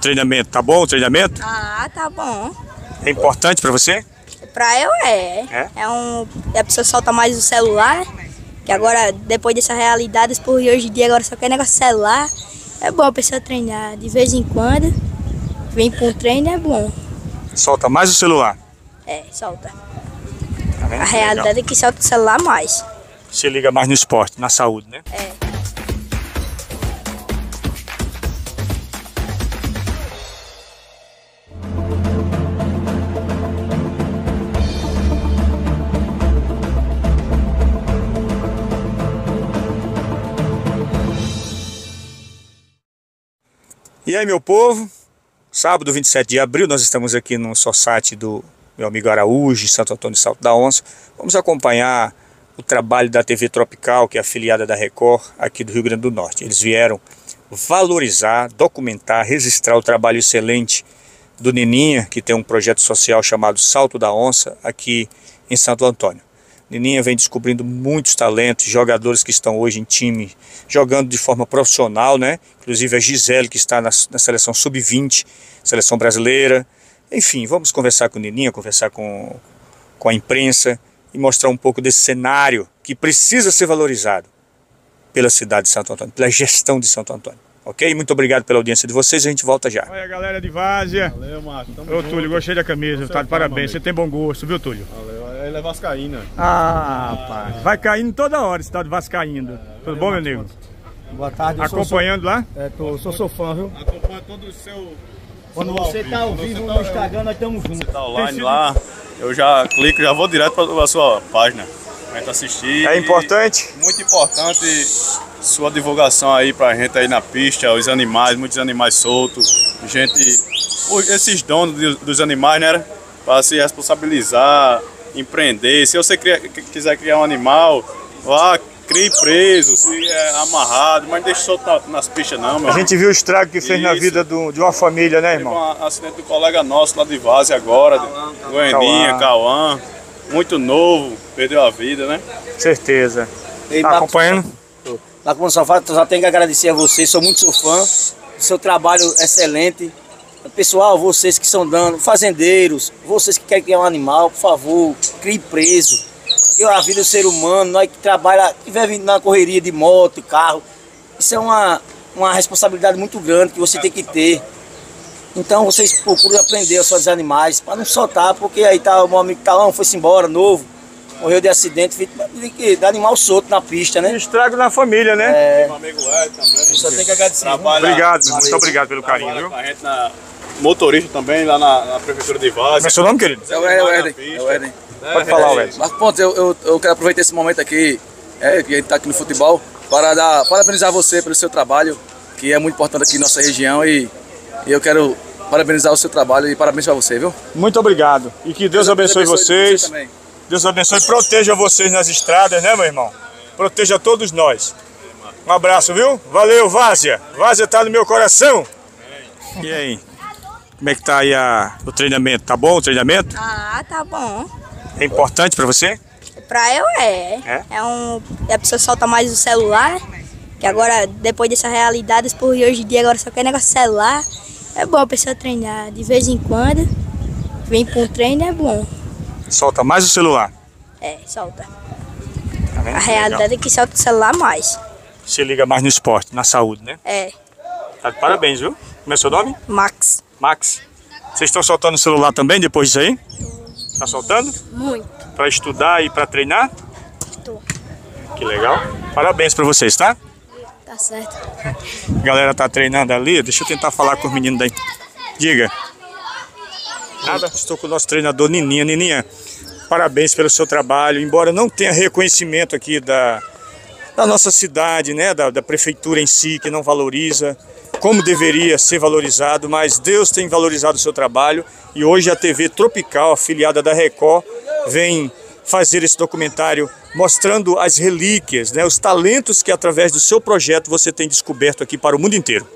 treinamento, tá bom o treinamento? Ah, tá bom. É importante pra você? Pra eu é. É? É um. A pessoa solta mais o celular, que agora, depois dessa realidade, por hoje em dia agora só quer negócio celular. É bom a pessoa treinar de vez em quando. Vem pra um treino é bom. Solta mais o celular. É, solta. Tá? A realidade é que solta o celular mais. Legal. Se liga mais no esporte, na saúde, né? É. E aí, meu povo? Sábado 27 de abril, nós estamos aqui no Sossate do meu amigo Araújo, Santo Antônio de Salto da Onça. Vamos acompanhar o trabalho da TV Tropical, que é afiliada da Record, aqui do Rio Grande do Norte. Eles vieram valorizar, documentar, registrar o trabalho excelente do Neninha, que tem um projeto social chamado Salto da Onça, aqui em Santo Antônio. Neninha vem descobrindo muitos talentos, jogadores que estão hoje em time, jogando de forma profissional, né? Inclusive a Gisele, que está na, na seleção sub-20, seleção brasileira. Enfim, vamos conversar com Neninha, conversar com, com a imprensa e mostrar um pouco desse cenário que precisa ser valorizado pela cidade de Santo Antônio, pela gestão de Santo Antônio. Ok? Muito obrigado pela audiência de vocês, a gente volta já. Olha a galera de Várzea. Valeu, Marcos. Tamo Ô junto. Túlio, gostei da camisa, tá de parabéns, você tem bom gosto, viu Túlio? Valeu. Ele é vascaína. Ah, rapaz, vai caindo toda hora esse tal de Vascaíndo. Tudo bom, meu amigo? Boa tarde, eu sou, Acompanhando lá? sou, é, tô, sou seu fã, viu? Acompanha todo o seu... Quando você tá ao vivo no Instagram, nós estamos juntos. Tá online lá, eu já clico, já vou direto pra, sua página. Pra gente assistir. É importante? Muito importante sua divulgação aí pra gente aí na pista, os animais, muitos animais soltos. Gente, esses donos dos animais, né? Pra se responsabilizar, empreender. Se você quiser criar um animal, vá, crie preso, se é amarrado, mas não deixe solto na- nas pistas não, meu A gente viu o estrago que fez na Isso. vida do- de uma família, né, Teve irmão? um acidente do colega nosso lá de Vaze agora, Goianinha, Cauã, muito novo, perdeu a vida, né? Certeza. Ei, Tá Marcos, acompanhando? Lá como só fala, só tenho que agradecer a vocês, sou muito seu fã, do seu trabalho excelente. Pessoal, vocês que são dando, fazendeiros, vocês que querem criar um animal, por favor, crie preso. Eu, a vida do ser humano, nós que trabalha, que vive na correria de moto, carro, isso é uma, uma responsabilidade muito grande que você tem que ter. Então vocês procuram aprender a dos animais, para não soltar, porque aí tá o meu amigo Talão, foi-se embora, novo, morreu de acidente, filho, tem que dar animal solto na pista, né? Estrago na família, né? É, Meu amigo Ed também. só tem que agradecer. Trabalha, Obrigado, muito obrigado pelo carinho, viu? Motorista também, lá na, na prefeitura de Vaze. Como é seu nome, querido? É o Eden, é o pista. é o Eden. Pode falar, Wes. Marcos Pontes, eu, eu, eu quero aproveitar esse momento aqui, é, que a gente está aqui no futebol, para dar, parabenizar você pelo seu trabalho, que é muito importante aqui na nossa região e, e eu quero parabenizar o seu trabalho e parabéns para você, viu? Muito obrigado. E que Deus abençoe vocês. Você também. Deus abençoe e proteja vocês nas estradas, né, meu irmão? Proteja todos nós. Um abraço, viu? Valeu, Várzea. Várzea tá no meu coração. E aí? Como é que tá aí a, o treinamento? Tá bom o treinamento? Ah, tá bom. É importante pra você? Pra eu é. É? É um. A pessoa solta mais o celular, que agora, depois dessa realidade, por hoje em dia agora só quer negócio de celular. É bom a pessoa treinar de vez em quando. Vem pra um treino é bom. Solta mais o celular. É, solta. Tá? A realidade é que solta o celular mais. Legal. Se liga mais no esporte, na saúde, né? É, Tá de parabéns, viu? Como é seu nome? Max. Max. Vocês estão soltando o celular também depois disso aí? Tá soltando? Muito. Pra estudar e pra treinar? Tô. Que legal. Parabéns pra vocês, tá? Tá certo. A galera tá treinando ali. Deixa eu tentar falar com os meninos daí. Diga. Nada. Estou com o nosso treinador Nininha. Nininha, parabéns pelo seu trabalho. Embora não tenha reconhecimento aqui da, da nossa cidade, né? Da, da prefeitura em si, que não valoriza como deveria ser valorizado, mas Deus tem valorizado o seu trabalho e hoje a TV Tropical, afiliada da Record, vem fazer esse documentário mostrando as relíquias, né, os talentos que através do seu projeto você tem descoberto aqui para o mundo inteiro.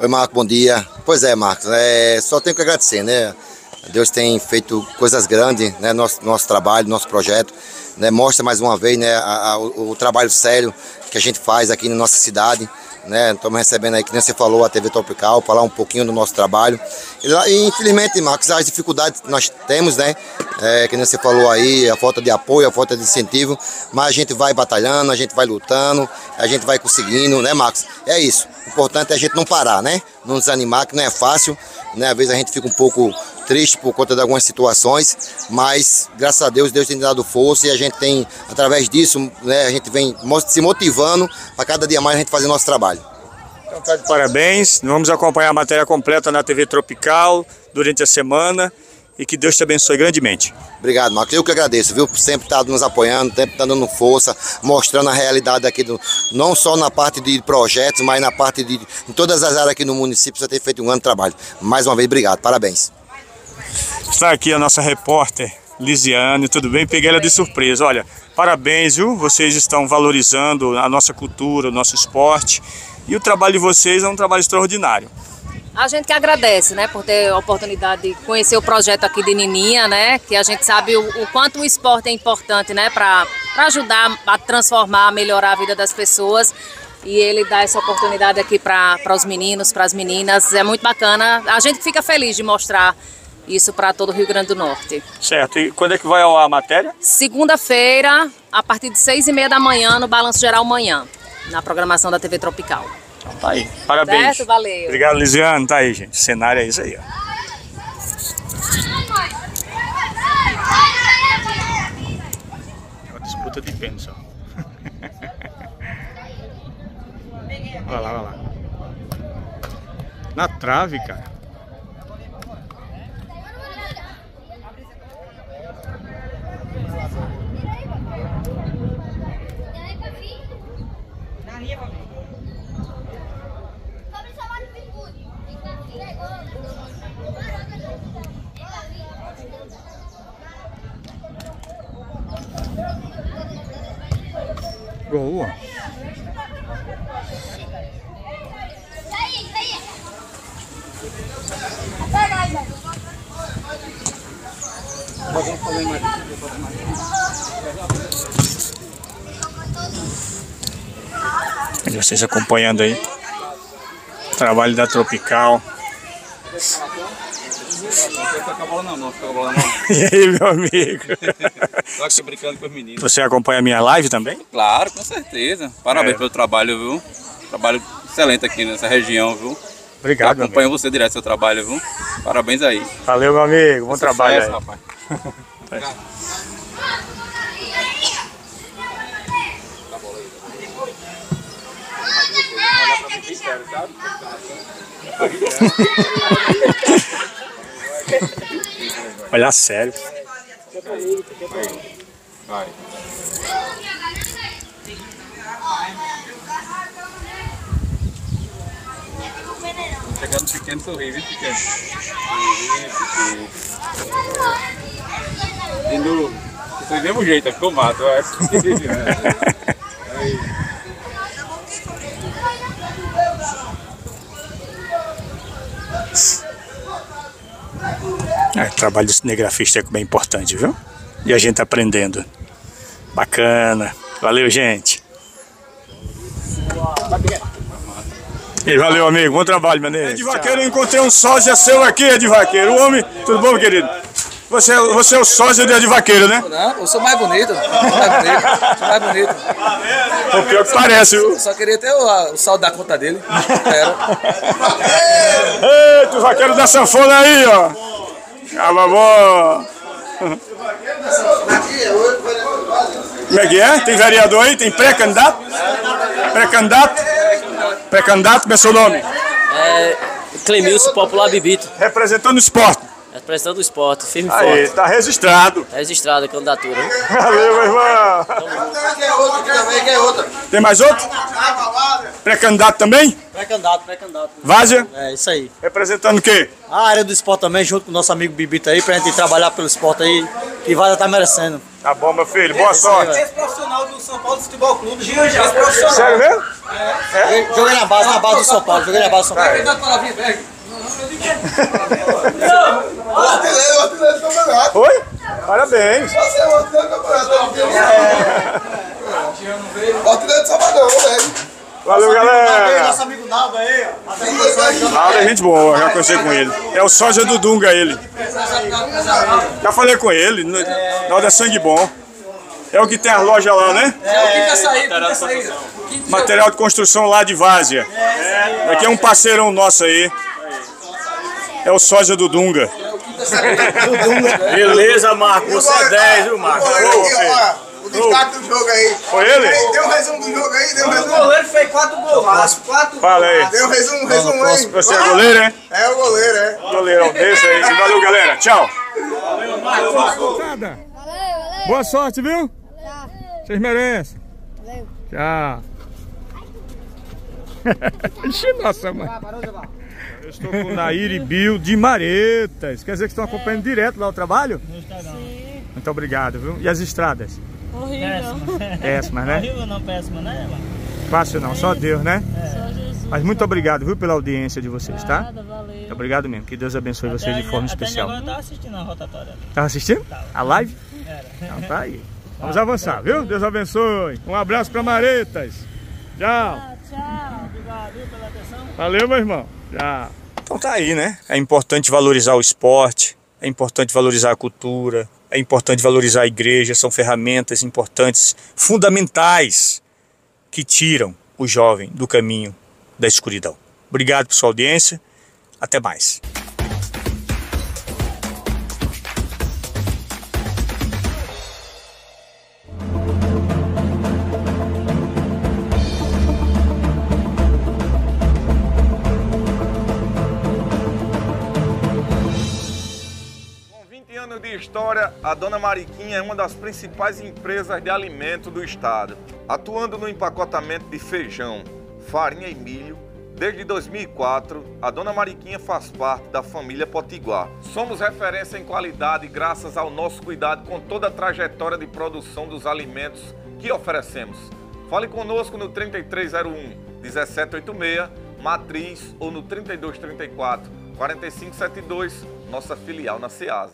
Oi, Marco, bom dia. Pois é, Marcos, é, só tenho que agradecer, né? Deus tem feito coisas grandes, né? Nosso, nosso trabalho, nosso projeto, né? Mostra mais uma vez, né? a- a- o, o trabalho sério que a gente faz aqui na nossa cidade, né? Estamos recebendo aí, que nem você falou, a TV Tropical, falar um pouquinho do nosso trabalho. E, infelizmente, Marcos, as dificuldades que nós temos, né? É, que nem você falou aí, a falta de apoio, a falta de incentivo, mas a gente vai batalhando, a gente vai lutando, a gente vai conseguindo, né, Marcos? É isso. O importante é a gente não parar, né? Não desanimar, que não é fácil, né? Às vezes a gente fica um pouco triste por conta de algumas situações, mas graças a Deus, Deus tem dado força e a gente tem, através disso, né, a gente vem se motivando para cada dia mais a gente fazer nosso trabalho. Então tá de parabéns. Vamos acompanhar a matéria completa na TV Tropical durante a semana e que Deus te abençoe grandemente. Obrigado, Marcos. Eu que agradeço, viu? Por sempre estar nos apoiando, sempre estar dando força, mostrando a realidade aqui, do, não só na parte de projetos, mas na parte de. em todas as áreas aqui no município, você tem feito um grande trabalho. Mais uma vez, obrigado, parabéns. Está aqui a nossa repórter Lisiane, tudo bem? Peguei ela de surpresa. Olha, parabéns, viu? Vocês estão valorizando a nossa cultura, o nosso esporte. E o trabalho de vocês é um trabalho extraordinário. A gente que agradece, né, por ter a oportunidade de conhecer o projeto aqui de Nininha, né, que a gente sabe o, o quanto o esporte é importante, né, para ajudar a transformar, a melhorar a vida das pessoas. E ele dá essa oportunidade aqui para os meninos, para as meninas. É muito bacana. A gente fica feliz de mostrar isso para todo o Rio Grande do Norte. Certo. E quando é que vai ao ar a matéria? Segunda-feira, a partir de seis e meia da manhã, no Balanço Geral Manhã, na programação da TV Tropical. Então tá aí. Parabéns. Certo? Valeu. Obrigado, Lisiane. Tá aí, gente. O cenário é isso aí, ó. É uma disputa de pênis, ó. Olha lá, olha lá. Na trave, cara. Gol, ó. E vocês acompanhando aí o trabalho da Tropical. E aí, meu amigo? Brincando com os meninos. Você acompanha a minha live também? Claro, com certeza. Parabéns É. pelo trabalho, viu? Trabalho excelente aqui nessa região, viu? Obrigado, meu Acompanho você direto seu trabalho, viu? Parabéns aí. Valeu, meu amigo. Bom trabalho aí. rapaz. Olha sério. Vai. Chegando pequeno, sorri, viu, pequeno? Pequeno. Foi do mesmo jeito, ficou mato. acho. É, o trabalho do cinegrafista é bem importante, viu? E a gente aprendendo. Bacana. Valeu, gente. E valeu, amigo. Bom trabalho, meu nego. Ed Vaqueiro, eu encontrei um sósia seu aqui, Ed Vaqueiro. O homem, tudo bom, querido? Você, é- você é o sósia de Ed Vaqueiro, né? Não, eu sou mais bonito. Sou mais bonito. Sou mais bonito. O pior que parece, viu? Só queria ter o, o saldo da conta dele. Era. Eita, o vaqueiro da sanfona aí, ó. Ah, bom. Como é que é? Tem vereador aí? Tem pré-candidato? Pré-candidato? Pré-candidato, como é seu nome? É, Clemilson Popular Bibito, Representando o esporte. Representante do esporte, firme e Aí, forte. tá registrado. Tá registrada a candidatura. Valeu, meu irmão. Tem mais outro? Pré-candidato também? Pré-candidato, pré-candidato. Várzea? É isso aí. Representando o quê? A área do esporte também, junto com o nosso amigo Bibita aí, pra gente trabalhar pelo esporte aí, que Vaza tá merecendo. Tá bom, meu filho. Boa sorte. Ex-profissional do São Paulo Futebol Clube, Gil já. Ex-profissional. Sério mesmo? Joguei na base, na base do São Paulo, joguei na base do São Paulo. Oi? Parabéns. Valeu, galera. Nosso amigo Naldo aí, ó. Nada, é gente boa, já conversei com ele. É o sósia do Dunga, ele. Já falei com ele, Naldo é sangue bom. É o que tem as lojas lá, né? É o saída, quinta saída. Material de construção lá de Várzea. Aqui é um parceirão nosso aí. É o sósia do Dunga. Beleza, Marco. Você é 10, viu, Marco? O destaque do jogo aí. Foi ele? Deu um resumo do jogo aí, deu um O resumo. goleiro fez 4 gols. 4 Fala aí. Deu um resumo, resumo aí. Você é goleiro, é? É o goleiro, é. Goleirão desse aí. Valeu, galera. Tchau. Boa sorte, viu? Vocês merecem. Tchau. Ixi, nossa, mãe. Eu estou com o Nair e Bill de Maretas. Quer dizer que estão acompanhando direto lá o trabalho? Muito obrigado, viu? E as estradas? Horrível. Péssimas, né? Horrível não, péssima, né, mano? Fácil não, só Deus, né? Só Jesus. Mas muito obrigado, viu, pela audiência de vocês, tá? Nada, valeu. Muito obrigado mesmo. Que Deus abençoe vocês de Até- forma até especial. agora eu tava assistindo a rotatória. Tá assistindo? A live? Era. Então tá aí. Vamos avançar, viu? Deus abençoe. Um abraço pra Maretas. Tchau. Tchau. Obrigado pela atenção. Valeu, meu irmão. Tchau. Então tá aí, né? É importante valorizar o esporte, é importante valorizar a cultura, é importante valorizar a igreja, são ferramentas importantes, fundamentais, que tiram o jovem do caminho da escuridão. Obrigado por sua audiência. Até mais. História, a Dona Mariquinha é uma das principais empresas de alimento do estado, atuando no empacotamento de feijão, farinha e milho. Desde 2004, a Dona Mariquinha faz parte da família Potiguar. Somos referência em qualidade graças ao nosso cuidado com toda a trajetória de produção dos alimentos que oferecemos. Fale conosco no 3301 1786, Matriz ou no 3234 4572, nossa filial na Ceasa.